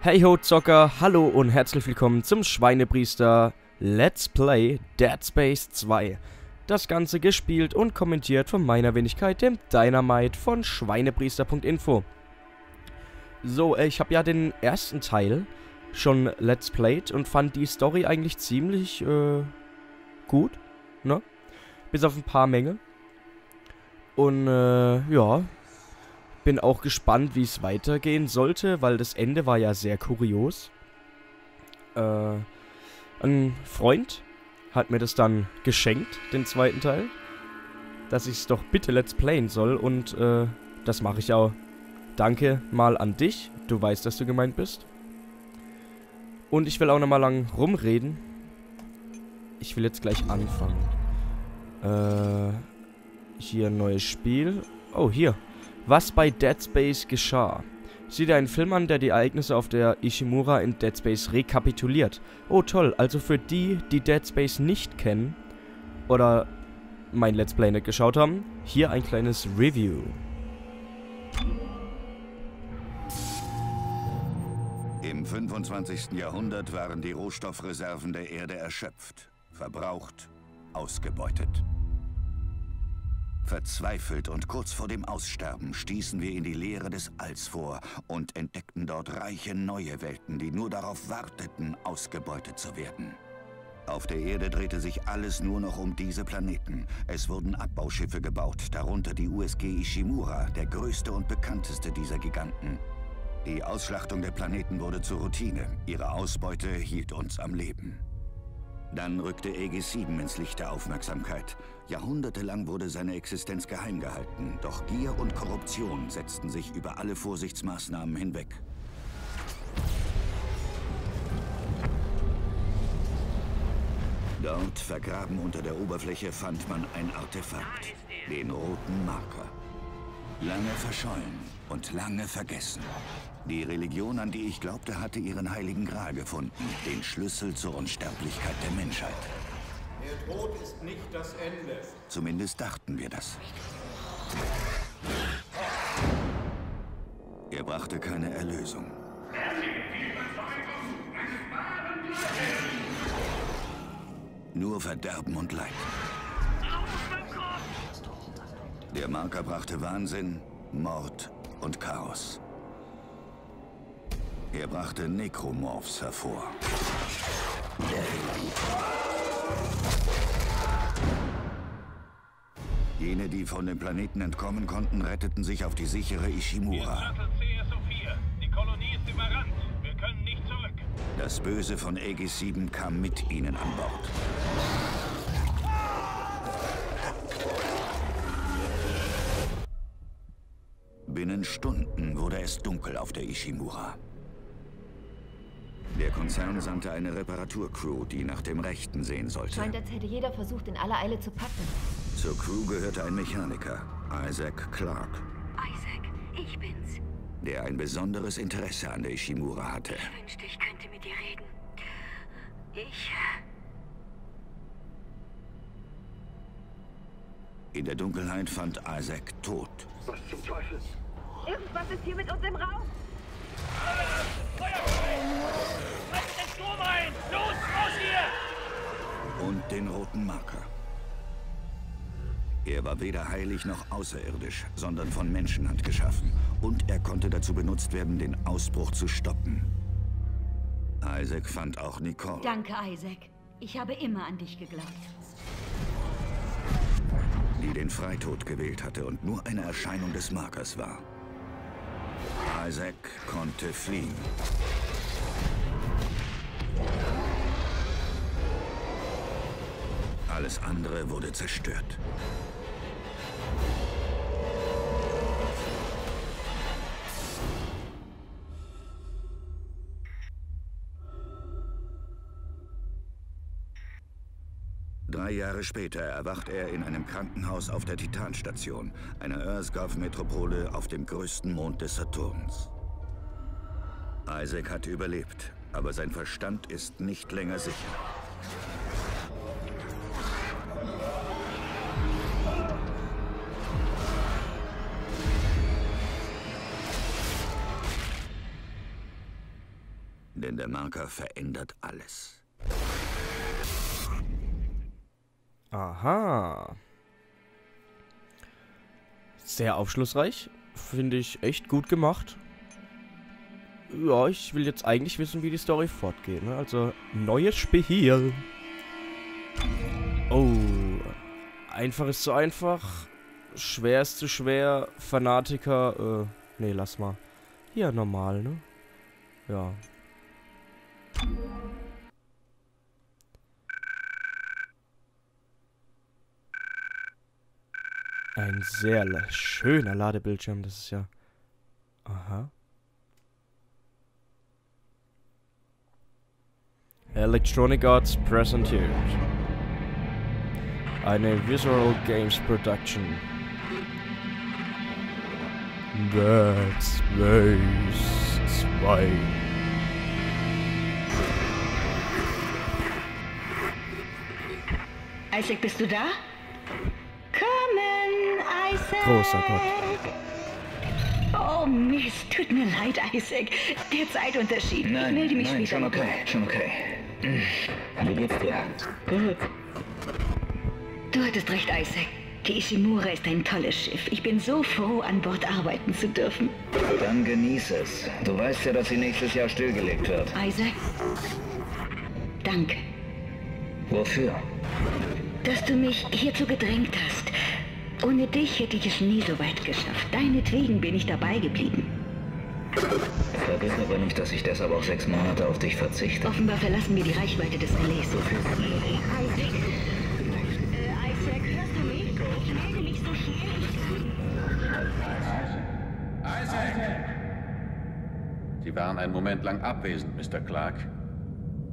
Hey ho Zocker, hallo und herzlich willkommen zum Schweinepriester Let's Play Dead Space 2. Das Ganze gespielt und kommentiert von meiner Wenigkeit, dem Dynamite von Schweinepriester.info. So, ich habe ja den ersten Teil schon Let's Played und fand die Story eigentlich ziemlich äh, gut, ne? Bis auf ein paar Mängel. Und äh, ja, bin auch gespannt, wie es weitergehen sollte, weil das Ende war ja sehr kurios. Äh, ein Freund hat mir das dann geschenkt, den zweiten Teil. Dass ich es doch bitte Let's Playen soll und äh, das mache ich auch. Danke mal an dich. Du weißt, dass du gemeint bist. Und ich will auch nochmal lang rumreden. Ich will jetzt gleich anfangen. Äh, hier ein neues Spiel. Oh, hier. Was bei Dead Space geschah. Sieh dir einen Film an, der die Ereignisse auf der Ishimura in Dead Space rekapituliert. Oh toll, also für die, die Dead Space nicht kennen oder mein Let's Play nicht geschaut haben, hier ein kleines Review. Im 25. Jahrhundert waren die Rohstoffreserven der Erde erschöpft, verbraucht, ausgebeutet. Verzweifelt und kurz vor dem Aussterben stießen wir in die Leere des Alls vor und entdeckten dort reiche neue Welten, die nur darauf warteten, ausgebeutet zu werden. Auf der Erde drehte sich alles nur noch um diese Planeten. Es wurden Abbauschiffe gebaut, darunter die USG Ishimura, der größte und bekannteste dieser Giganten. Die Ausschlachtung der Planeten wurde zur Routine. Ihre Ausbeute hielt uns am Leben. Dann rückte Aegis 7 ins Licht der Aufmerksamkeit. Jahrhundertelang wurde seine Existenz geheim gehalten, doch Gier und Korruption setzten sich über alle Vorsichtsmaßnahmen hinweg. Dort, vergraben unter der Oberfläche, fand man ein Artefakt, den roten Marker. Lange verschollen und lange vergessen. Die Religion, an die ich glaubte, hatte ihren heiligen Gral gefunden, den Schlüssel zur Unsterblichkeit der Menschheit. Der Tod ist nicht das Ende. Zumindest dachten wir das. Er brachte keine Erlösung. Nur Verderben und Leid. Der Marker brachte Wahnsinn, Mord und Chaos. Er brachte Necromorphs hervor. Jene, die von dem Planeten entkommen konnten, retteten sich auf die sichere Ishimura. CSO4. Die Kolonie ist überrannt. Wir können nicht zurück. Das Böse von Aegis 7 kam mit ihnen an Bord. Binnen Stunden wurde es dunkel auf der Ishimura. Der Konzern sandte eine Reparaturcrew, die nach dem Rechten sehen sollte. Scheint, als hätte jeder versucht, in aller Eile zu packen. Zur Crew gehörte ein Mechaniker, Isaac Clark, Isaac, ich bin's. der ein besonderes Interesse an der Ishimura hatte. Ich wünschte, ich könnte mit dir reden. Ich... In der Dunkelheit fand Isaac tot. Irgendwas ist hier mit uns im Raum. Setzt Er war weder heilig noch außerirdisch, sondern von Menschenhand geschaffen. Und er konnte dazu benutzt werden, den Ausbruch zu stoppen. Isaac fand auch Nicole. Danke, Isaac. Ich habe immer an dich geglaubt. die den Freitod gewählt hatte und nur eine Erscheinung des Markers war. Isaac konnte fliehen. Alles andere wurde zerstört. Drei Jahre später erwacht er in einem Krankenhaus auf der Titanstation, einer Earthgov-Metropole auf dem größten Mond des Saturns. Isaac hat überlebt, aber sein Verstand ist nicht länger sicher. Denn der Marker verändert alles. Aha. Sehr aufschlussreich. Finde ich echt gut gemacht. Ja, ich will jetzt eigentlich wissen, wie die Story fortgeht. Ne? Also, neues Spiel. Oh. Einfach ist zu einfach. Schwer ist zu schwer. Fanatiker, äh, nee, lass mal. Ja, normal, ne? Ja. Ein sehr schöner Ladebildschirm, das ist ja... Aha. Electronic Arts präsentiert. Eine Visual Games Production. Dead Space 2. Isaac, bist du da? Kommen! Großer Gott. Oh Mist, tut mir leid, Isaac. Der Zeitunterschied. ich melde mich nein, später. schon okay, schon okay. Hm. Wie geht's dir? Gut. Du hattest recht, Isaac. Die Ishimura ist ein tolles Schiff. Ich bin so froh, an Bord arbeiten zu dürfen. Dann genieß es. Du weißt ja, dass sie nächstes Jahr stillgelegt wird. Isaac, danke, Wofür? dass du mich hierzu gedrängt hast. Ohne dich hätte ich es nie so weit geschafft. Deinetwegen bin ich dabei geblieben. Vergiss aber nicht, dass ich deshalb auch sechs Monate auf dich verzichte. Offenbar verlassen wir die Reichweite des Relais. Isaac. Äh, Isaac, hörst du mich? Ich melde mich so schnell ich kann. Sie waren einen Moment lang abwesend, Mr. Clark.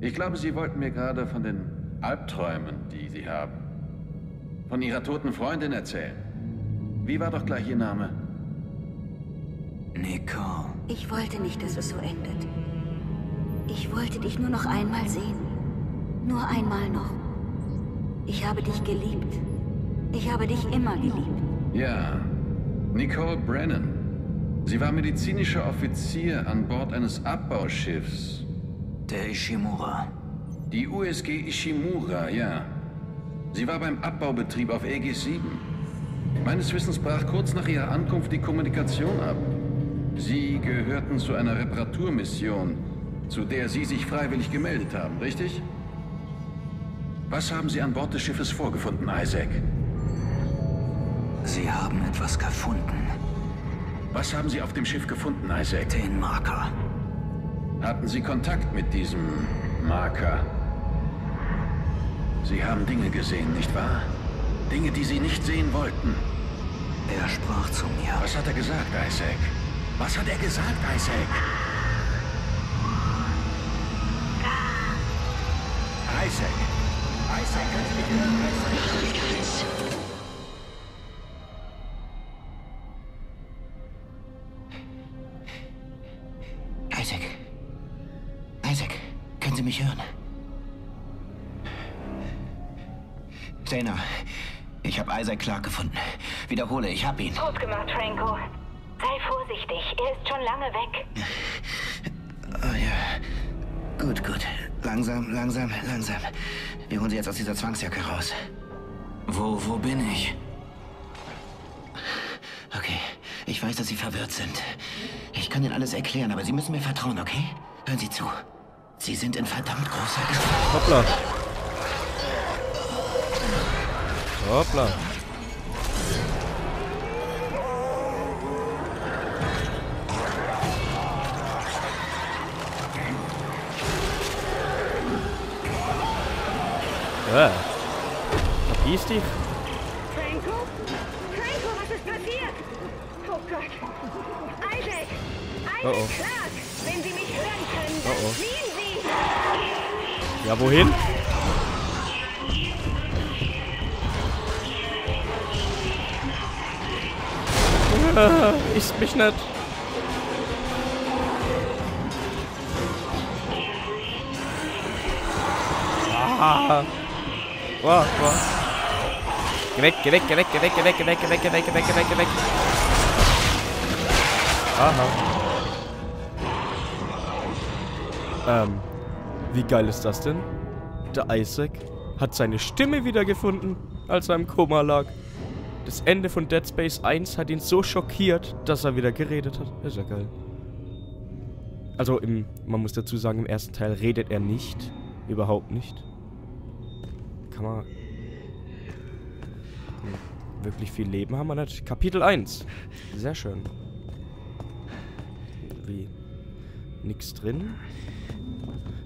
Ich glaube, Sie wollten mir gerade von den Albträumen, die Sie haben, von Ihrer toten Freundin erzählen. Wie war doch gleich Ihr Name? Nicole. Ich wollte nicht, dass es so endet. Ich wollte dich nur noch einmal sehen. Nur einmal noch. Ich habe dich geliebt. Ich habe dich immer geliebt. Ja, Nicole Brennan. Sie war medizinischer Offizier an Bord eines Abbauschiffs. Der Ishimura. Die USG Ishimura, ja. Sie war beim Abbaubetrieb auf Aegis 7. Meines Wissens brach kurz nach ihrer Ankunft die Kommunikation ab. Sie gehörten zu einer Reparaturmission, zu der Sie sich freiwillig gemeldet haben, richtig? Was haben Sie an Bord des Schiffes vorgefunden, Isaac? Sie haben etwas gefunden. Was haben Sie auf dem Schiff gefunden, Isaac? Den Marker. Hatten Sie Kontakt mit diesem Marker? Sie haben Dinge gesehen, nicht wahr? Dinge, die Sie nicht sehen wollten. Er sprach zu mir. Was hat er gesagt, Isaac? Was hat er gesagt, Isaac? Isaac! Isaac, können Sie mich hören? Isaac? Isaac. Isaac, können Sie mich hören? Dana, ich habe Isaac Clark gefunden. Wiederhole, ich habe ihn. Gut gemacht, Franco. Sei vorsichtig. Er ist schon lange weg. Oh ja. Gut, gut. Langsam, langsam, langsam. Wir holen sie jetzt aus dieser Zwangsjacke raus. Wo, wo bin ich? Okay. Ich weiß, dass Sie verwirrt sind. Ich kann Ihnen alles erklären, aber Sie müssen mir vertrauen, okay? Hören Sie zu. Sie sind in verdammt großer Gefahr. Hoppla. Hoppla. Äh. Verpiss dich. Franco? Franco, was ist passiert? Oh Gott. Isaac! Isaac Oh oh. Clark! Wenn Sie mich hören können, Oh oh. fliehen Sie! Ja, wohin? Äh, Isst mich nicht. Ah. Wow, wow. Geh weg, geh weg, geh weg, geh weg, geh weg, geh weg, geh weg, geh weg, geh weg, geh weg, geh weg. Aha. Ähm, wie geil ist das denn? Der Isaac hat seine Stimme wiedergefunden, als er im Koma lag. Das Ende von Dead Space 1 hat ihn so schockiert, dass er wieder geredet hat. ist ja geil. Also, im, man muss dazu sagen, im ersten Teil redet er nicht. Überhaupt nicht. Kann man... Wirklich viel Leben haben wir nicht. Kapitel 1. Sehr schön. Wie? Nix drin?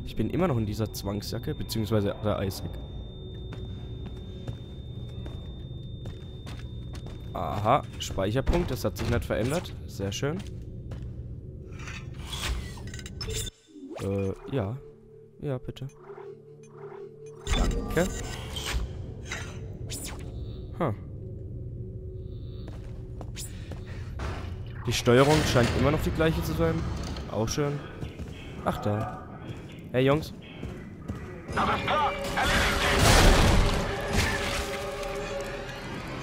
Ich bin immer noch in dieser Zwangsjacke, beziehungsweise der Isaac. Aha, Speicherpunkt, das hat sich nicht verändert. Sehr schön. Äh, ja. Ja, bitte. Danke. Huh. Die Steuerung scheint immer noch die gleiche zu sein. Auch schön. Ach da. Hey Jungs.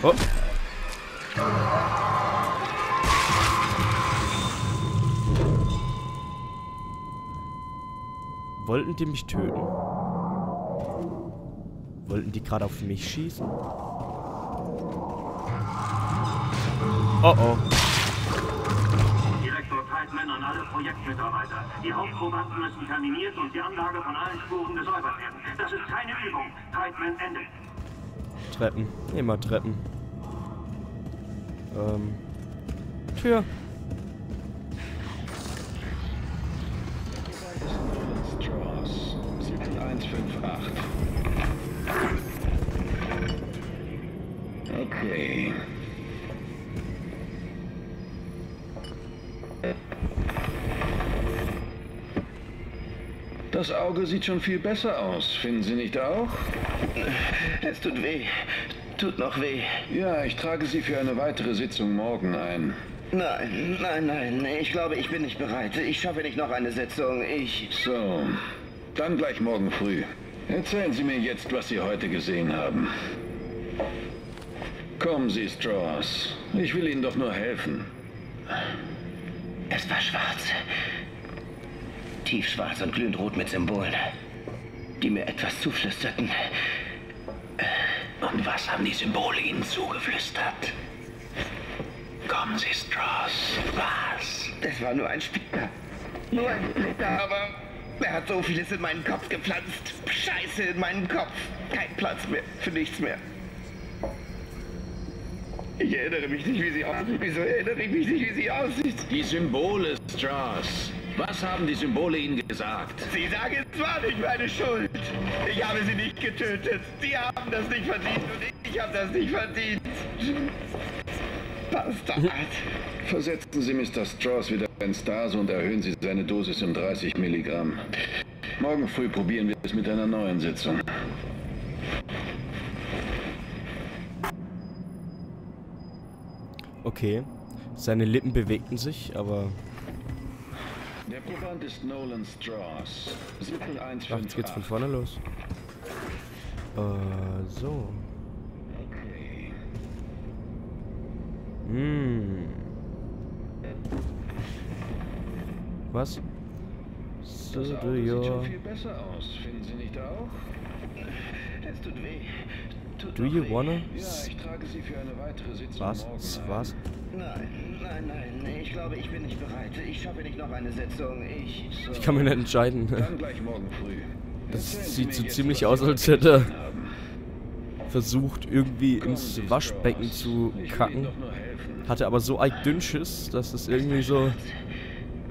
Oh. Wollten die mich töten? Wollten die gerade auf mich schießen? Oh oh. Direktor Tideman an alle Projektmitarbeiter. Die Hauptprobanden müssen terminiert und die Anlage von allen Spuren gesäubert werden. Das ist keine Übung. Tideman Ende. Treppen. Immer Treppen. Ähm. Tür. Straws. 7158. Okay. Das Auge sieht schon viel besser aus, finden Sie nicht auch? Es tut weh. Tut noch weh. Ja, ich trage Sie für eine weitere Sitzung morgen ein. Nein, nein, nein. Ich glaube, ich bin nicht bereit. Ich schaffe nicht noch eine Sitzung. Ich. So, dann gleich morgen früh. Erzählen Sie mir jetzt, was Sie heute gesehen haben. Kommen Sie, Strauss. Ich will Ihnen doch nur helfen. Es war schwarz. Tiefschwarz und glühend rot mit Symbolen, die mir etwas zuflüsterten. Und was haben die Symbole Ihnen zugeflüstert? Kommen Sie, Strauss. Was? Das war nur ein Splitter. Nur ein Splitter, aber er hat so vieles in meinen Kopf gepflanzt. Scheiße in meinen Kopf. Kein Platz mehr für nichts mehr. Ich erinnere mich nicht, wie sie aussieht. Wieso erinnere ich mich nicht, wie sie aussieht? Die Symbole, Strauss. Was haben die Symbole Ihnen gesagt? Sie sagen, es war nicht meine Schuld. Ich habe sie nicht getötet. Sie haben das nicht verdient und ich habe das nicht verdient. Bastard. Versetzen Sie Mr. Strauss wieder in Stase und erhöhen Sie seine Dosis um 30 Milligramm. Morgen früh probieren wir es mit einer neuen Sitzung. Okay. Seine Lippen bewegten sich, aber... Der Proband ist Nolan Strauss. Ach, jetzt 158. geht's von vorne los. Äh, so. Okay. Hm. Was? So, Das Auge sieht schon your... viel besser aus, finden Sie nicht auch? Es tut weh. Tut Do you weh. wanna? Ja, ich trage Sie für eine weitere Sitzung Was? Was? Nein, nein, nein. Ich glaube, ich bin nicht bereit. Ich schaffe nicht noch eine Sitzung. Ich. Ich kann mich nicht entscheiden. Dann gleich morgen früh. Das sieht mir so ziemlich aus, als hätte er versucht, irgendwie Kommen ins Waschbecken zu kacken. Hatte aber so arg dünn Schiss, dass es irgendwie so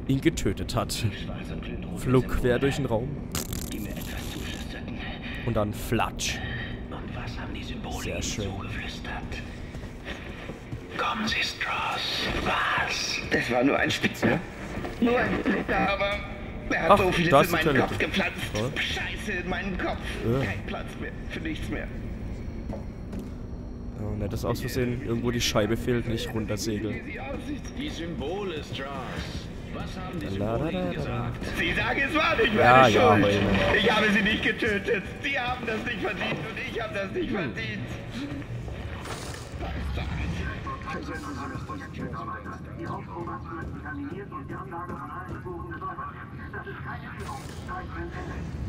ihn getötet hat. Flog mit quer durch den Raum mir und dann flatsch. Sehr schön. Kommen Sie, Strauss. Was? Das war nur ein Spitzer. Nur ein Splitter, aber er hat Ach, so da vieles ist in meinen Toilette. Kopf gepflanzt. Was? Scheiße in meinen Kopf. Ja. Kein Platz mehr. Für nichts mehr. Ja, nicht, dass aus Versehen irgendwo die Scheibe fehlt, nicht runtersegeln. Wie sie aussieht. Die Symbole, Strauss. Was haben die La, Symbole da, da, Ihnen da, gesagt? Sie sagen, es war nicht meine Ja, ja, Schuld. Heule. ich habe sie nicht getötet. Sie haben das nicht verdient und ich habe das nicht verdient. Die Hauptprobanden müssen terminiert und die Anlage von allen Spuren gesäubert. Das ist keine Übung. Zeit brennt Ende.